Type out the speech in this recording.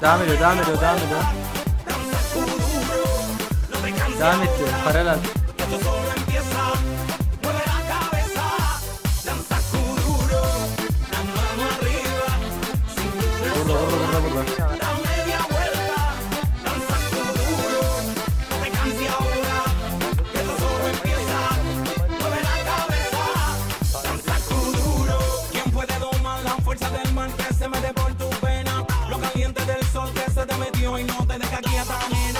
Devam ediyor, devam ediyor, devam ediyor. Devam etti, paralel. Mal que se mete por tu pena? Lo caliente del sol que se te metió y no te deja quieta ni